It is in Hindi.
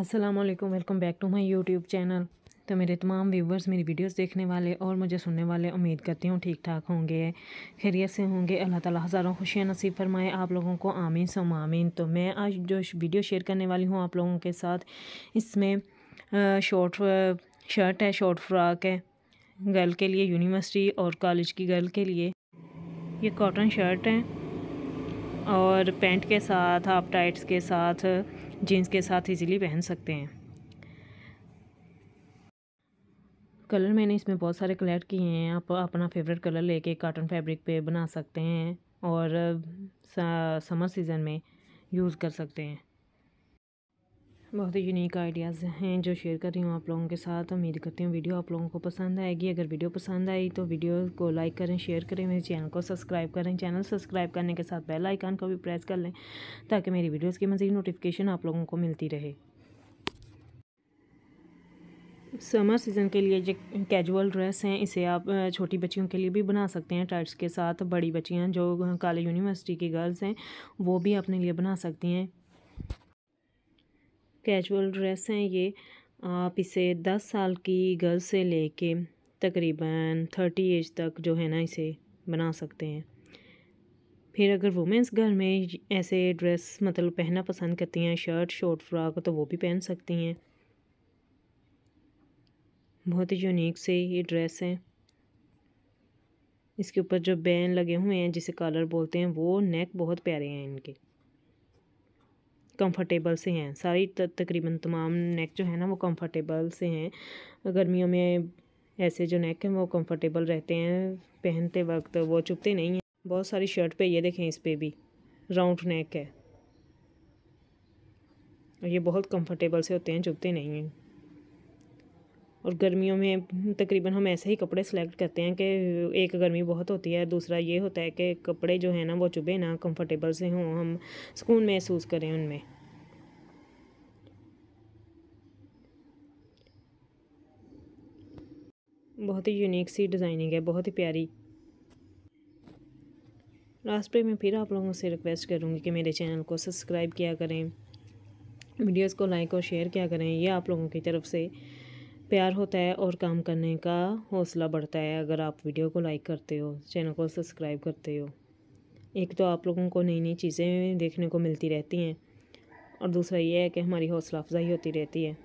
अस्सलाम वालेकुम welcome back to my YouTube channel तो मेरे तमाम व्यूवर्स मेरी वीडियोस देखने वाले और मुझे सुनने वाले, उम्मीद करती हूँ ठीक ठाक होंगे, खैरियत से होंगे। अल्लाह ताला हज़ारों खुशियाँ नसीब फरमाए आप लोगों को। आमीन सम आमीन। तो मैं आज जो वीडियो शेयर करने वाली हूँ आप लोगों के साथ, इसमें शॉर्ट शर्ट है शॉर्ट फ्रॉक है गर्ल के लिए यूनिवर्सिटी और कॉलेज की गर्ल के लिए। ये कॉटन शर्ट है और पैंट के साथ हाफ़ टाइट्स के साथ जीन्स के साथ इजीली पहन सकते हैं। कलर मैंने इसमें बहुत सारे कलेक्ट किए हैं। आप अपना फेवरेट कलर लेके कॉटन फैब्रिक पे बना सकते हैं और समर सीज़न में यूज़ कर सकते हैं। बहुत ही यूनिक आइडियाज़ हैं जो शेयर कर रही हूँ आप लोगों के साथ। उम्मीद करती हूँ वीडियो आप लोगों को पसंद आएगी। अगर वीडियो पसंद आई तो वीडियो को लाइक करें शेयर करें, मेरे चैनल को सब्सक्राइब करें। चैनल सब्सक्राइब करने के साथ बेल आइकन को भी प्रेस कर लें ताकि मेरी वीडियोज़ की मज़ीद नोटिफिकेशन आप लोगों को मिलती रहे। समर सीज़न के लिए जो कैजुअल ड्रेस हैं, इसे आप छोटी बच्चियों के लिए भी बना सकते हैं। टाइट्स के साथ बड़ी बच्चियाँ जो कॉलेज यूनिवर्सिटी की गर्ल्स हैं, वो भी अपने लिए बना सकती हैं। कैजुअल ड्रेस हैं ये। आप इसे दस साल की गर्ल से लेके तकरीबन थर्टी एज तक जो है ना इसे बना सकते हैं। फिर अगर वुमेंस घर में ऐसे ड्रेस मतलब पहनना पसंद करती हैं, शर्ट, शॉर्ट फ्रॉक तो वो भी पहन सकती हैं। बहुत ही यूनिक से ये ड्रेस हैं। इसके ऊपर जो बैन लगे हुए हैं, जिसे कॉलर बोलते हैं, वो नेक बहुत प्यारे हैं इनके। कंफर्टेबल से हैं। सारी तकरीबन तमाम नेक जो है ना, वो कंफर्टेबल से हैं। गर्मियों में ऐसे जो नेक हैं, वो कंफर्टेबल रहते हैं। पहनते वक्त वो चुपते नहीं हैं। बहुत सारी शर्ट पे, ये देखें इस पर भी। राउंड नेक है। ये बहुत कंफर्टेबल से होते हैं चुपते नहीं हैं। और गर्मियों में तकरीबन हम ऐसे ही कपड़े सेलेक्ट करते हैं कि एक गर्मी बहुत होती है, दूसरा ये होता है कि कपड़े जो है ना, वो चुभे ना कंफर्टेबल से हों, हम सुकून महसूस करें उनमें। बहुत ही यूनिक सी डिज़ाइनिंग है, बहुत ही प्यारी। लास्ट पे मैं फिर आप लोगों से रिक्वेस्ट करूँगी कि मेरे चैनल को सब्सक्राइब किया करें वीडियोस को लाइक और शेयर किया करें, ये आप लोगों की तरफ़ से प्यार होता है और काम करने का हौसला बढ़ता है। अगर आप वीडियो को लाइक करते हो चैनल को सब्सक्राइब करते हो, एक तो आप लोगों को नई नई चीज़ें देखने को मिलती रहती हैं और दूसरा ये है कि हमारी हौसला अफजाई होती रहती है।